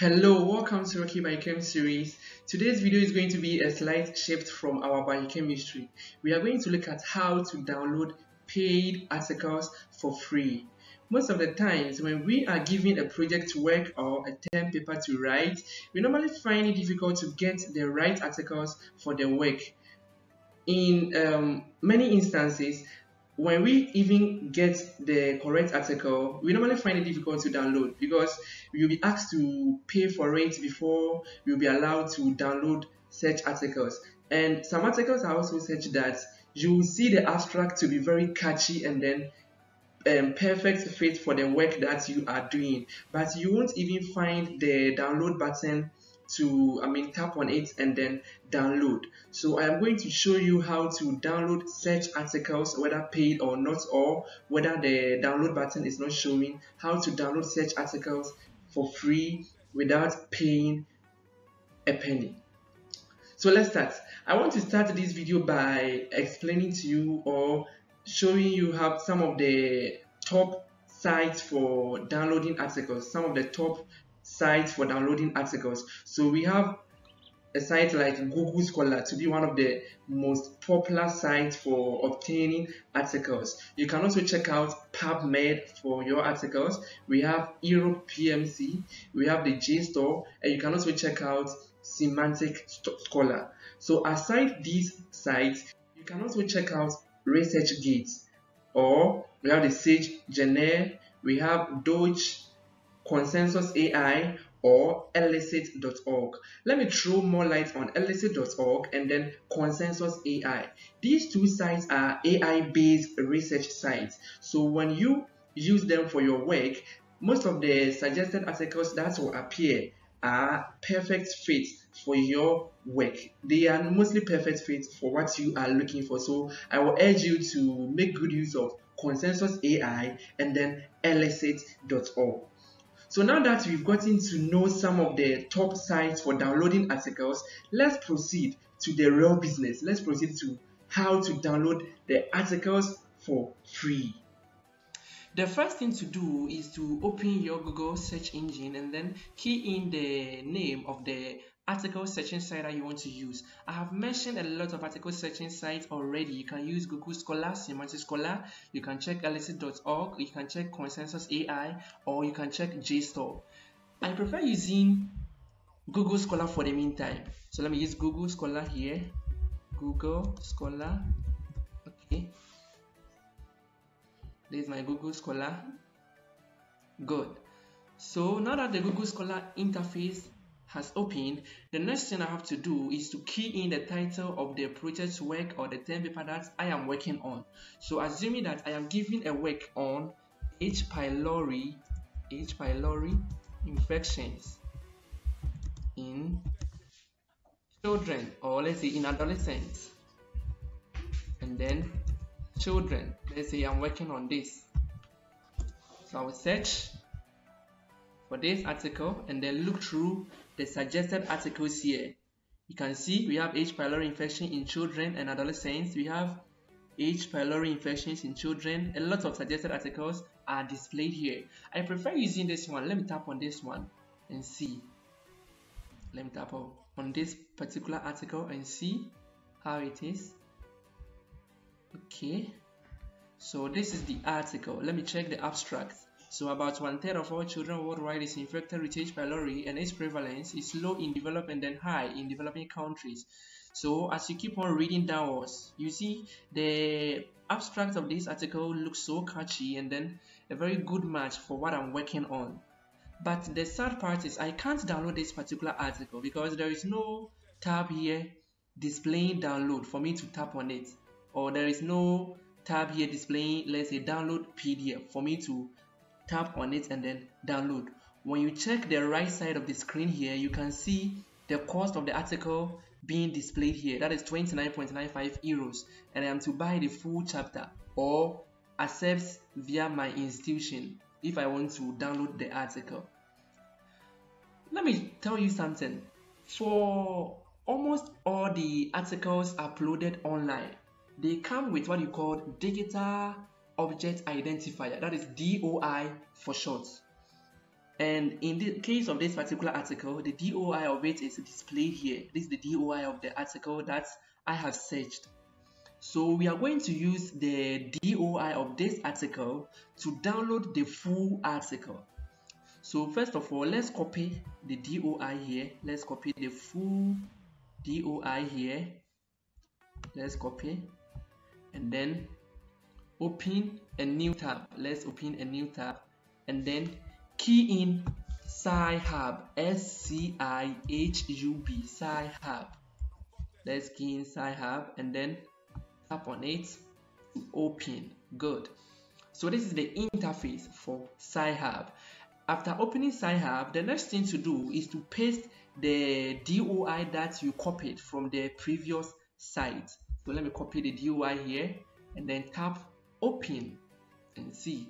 Hello, welcome to Rocky Biochem series. Today's video is going to be a slight shift from our biochemistry. We are going to look at how to download paid articles for free. Most of the times when we are given a project to work or a term paper to write, we normally find it difficult to get the right articles for the work. In um, many instances, when we even get the correct article, we normally find it difficult to download because you'll be asked to pay for it before you'll be allowed to download such articles. And some articles are also such that you will see the abstract to be very catchy and then um, perfect fit for the work that you are doing, but you won't even find the download button to I mean tap on it and then download. So I am going to show you how to download such articles whether paid or not or whether the download button is not showing how to download such articles for free without paying a penny. So let's start. I want to start this video by explaining to you or showing you how some of the top sites for downloading articles, some of the top sites for downloading articles. So we have a site like Google Scholar to be one of the most popular sites for obtaining articles. You can also check out PubMed for your articles. We have Europe PMC, we have the JSTOR, and you can also check out Semantic Scholar. So aside these sites, you can also check out ResearchGate or we have the Sage Journal, we have Doge Consensus AI or elicit.org. Let me throw more light on elicit.org and then Consensus AI. These two sites are AI based research sites. So when you use them for your work, most of the suggested articles that will appear are perfect fits for your work. They are mostly perfect fits for what you are looking for. So I will urge you to make good use of Consensus AI and then elicit.org. So now that we've gotten to know some of the top sites for downloading articles, let's proceed to the real business. Let's proceed to how to download the articles for free. The first thing to do is to open your Google search engine and then key in the name of the article searching site that you want to use. I have mentioned a lot of article searching sites already. You can use Google Scholar, Semantic Scholar, you can check elicit.org, you can check Consensus AI, or you can check JSTOR. I prefer using Google Scholar for the meantime. So let me use Google Scholar here. Google Scholar. Okay. There's my Google Scholar. Good. So now that the Google Scholar interface has opened, the next thing I have to do is to key in the title of the project work or the term paper that I am working on. So assuming that I am giving a work on H. pylori, H. pylori infections in children or let's say in adolescents and then children let's say I'm working on this so I will search for this article and then look through the suggested articles here. You can see we have H. pylori infection in children and adolescents. We have H. pylori infections in children. A lot of suggested articles are displayed here. I prefer using this one. Let me tap on this one and see. Let me tap on this particular article and see how it is. Okay. So this is the article. Let me check the abstract. So about one third of all children worldwide is infected with H. pylori and its prevalence is low in developed and then high in developing countries. So as you keep on reading downwards, you see the abstract of this article looks so catchy and then a very good match for what I'm working on. But the sad part is I can't download this particular article because there is no tab here displaying download for me to tap on it or there is no tab here displaying let's say download PDF for me to tap on it and then download. When you check the right side of the screen here, you can see the cost of the article being displayed here. That is 29.95 euros and I am to buy the full chapter or accept via my institution if I want to download the article. Let me tell you something. For almost all the articles uploaded online, they come with what you call digital object identifier. That is DOI for short. And in the case of this particular article the DOI of it is displayed here. This is the DOI of the article that I have searched. So we are going to use the DOI of this article to download the full article. So first of all let's copy the DOI here. Let's copy the full DOI here. Let's copy. And then open a new tab. Let's open a new tab and then key in Sci-Hub S-C-I-H-U-B Sci-Hub. Let's key in Sci-Hub and then tap on it open. Good. So this is the interface for Sci-Hub. After opening Sci-Hub the next thing to do is to paste the DOI that you copied from the previous site. So let me copy the DOI here and then tap open and see.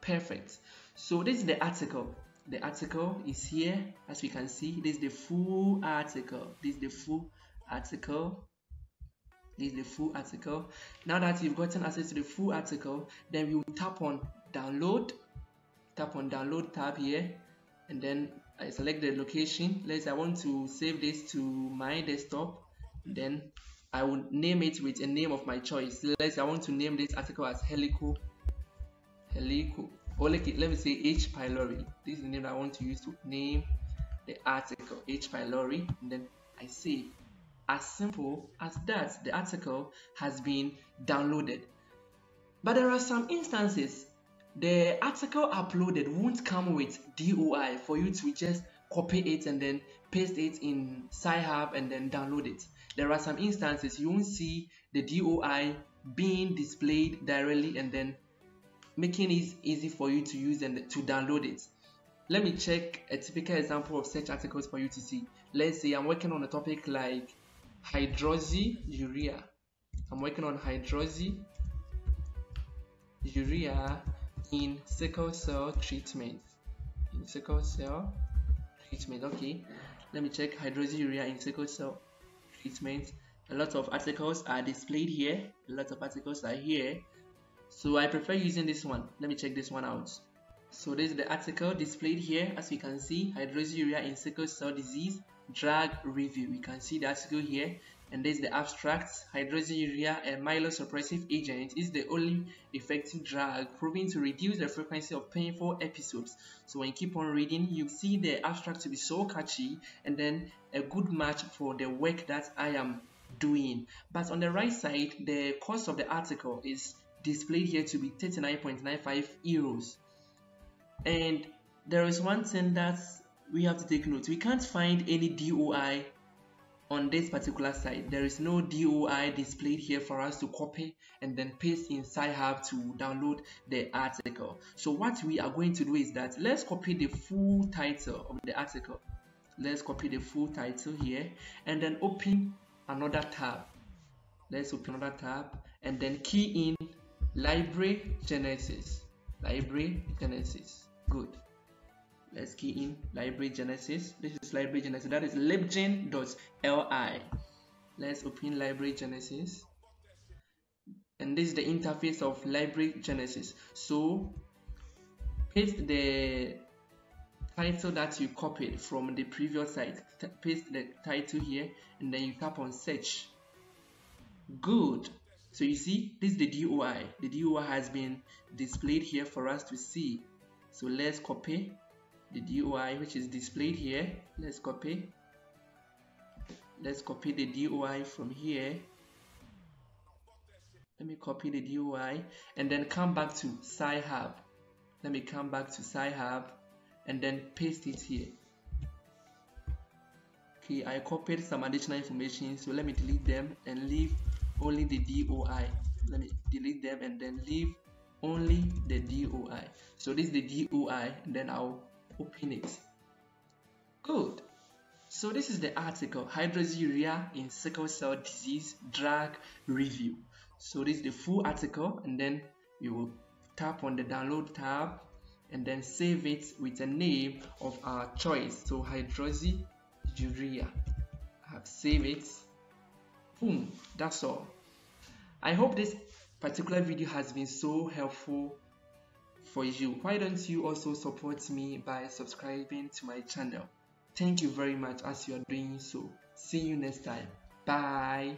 Perfect. So this is the article. The article is here as we can see. This is the full article. This is the full article. This is the full article. Now that you've gotten access to the full article then we will tap on download. Tap on download tab here and then I select the location. Let's I want to save this to my desktop then I will name it with a name of my choice let's say I want to name this article as helico helico or like let me say H. pylori. This is the name I want to use to name the article H. pylori, and then I save. As simple as that, the article has been downloaded. But there are some instances the article uploaded won't come with DOI for you to just copy it and then paste it in Sci-Hub and then download it. There are some instances you won't see the DOI being displayed directly and then making it easy for you to use and to download it. Let me check a typical example of search articles for you to see. Let's say I'm working on a topic like hydroxyurea. I'm working on hydroxyurea in sickle cell treatment. In sickle cell treatment, okay. Let me check hydroxyurea in sickle cell treatment. A lot of articles are displayed here. A lot of articles are here. So I prefer using this one. Let me check this one out. So this is the article displayed here. As you can see hydroxyurea in sickle cell disease drug review. We can see the article here and this is the abstract hydroxyurea a myelosuppressive agent. Is the only effective drug proven to reduce the frequency of painful episodes. So when you keep on reading you see the abstract to be so catchy and then a good match for the work that i am doing. But on the right side the cost of the article is displayed here to be 39.95 euros. And there is one thing that we have to take note. We can't find any DOI on this particular site there is no DOI displayed here for us to copy and then paste in Sci-Hub to download the article. So what we are going to do is that let's copy the full title of the article. Let's copy the full title here and then open another tab. Let's open another tab and then key in library genesis. Library genesis. Good let's key in library genesis. This is library genesis. That is libgen.li let's open library genesis. And this is the interface of library genesis. So paste the title that you copied from the previous site. Paste the title here and then you tap on search. Good. So you see, this is the DOI. The DOI has been displayed here for us to see. So let's copy the DOI which is displayed here. Let's copy. Let's copy the DOI from here. Let me copy the DOI and then come back to Sci-Hub. Let me come back to Sci-Hub and then paste it here. Okay, I copied some additional information, so let me delete them and leave only the DOI let me delete them and then leave only the DOI so this is the DOI and then I'll open it good. So this is the article hydroxyurea in sickle cell disease drug review. So this is the full article and then you will tap on the download tab and then save it with a name of our choice. So hydroxyurea I have saved it. Boom. That's all. I hope this particular video has been so helpful for you. Why don't you also support me by subscribing to my channel? Thank you very much as you are doing so. See you next time. Bye.